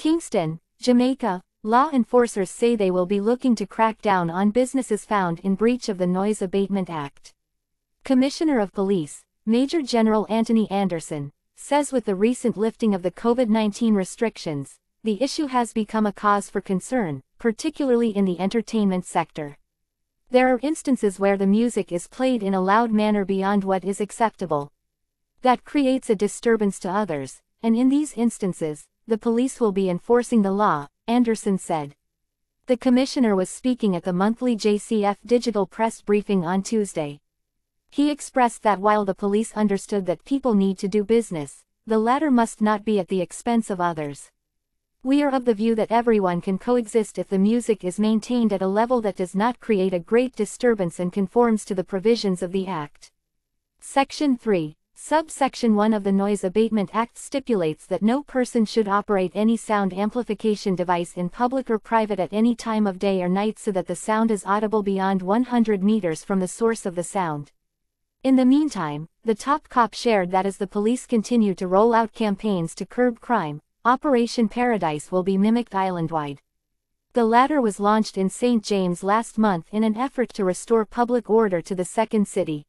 Kingston, Jamaica, law enforcers say they will be looking to crack down on businesses found in breach of the Noise Abatement Act. Commissioner of Police, Major General Antony Anderson, says with the recent lifting of the COVID-19 restrictions, the issue has become a cause for concern, particularly in the entertainment sector. There are instances where the music is played in a loud manner beyond what is acceptable. That creates a disturbance to others, and in these instances, the police will be enforcing the law, Anderson said. The commissioner was speaking at the monthly JCF digital press briefing on Tuesday. He expressed that while the police understood that people need to do business, the latter must not be at the expense of others. We are of the view that everyone can coexist if the music is maintained at a level that does not create a great disturbance and conforms to the provisions of the Act. Section 3 Subsection 1 of the Noise Abatement Act stipulates that no person should operate any sound amplification device in public or private at any time of day or night so that the sound is audible beyond 100 meters from the source of the sound. In the meantime, the top cop shared that as the police continue to roll out campaigns to curb crime, Operation Paradise will be mimicked island-wide. The latter was launched in St. James last month in an effort to restore public order to the second city.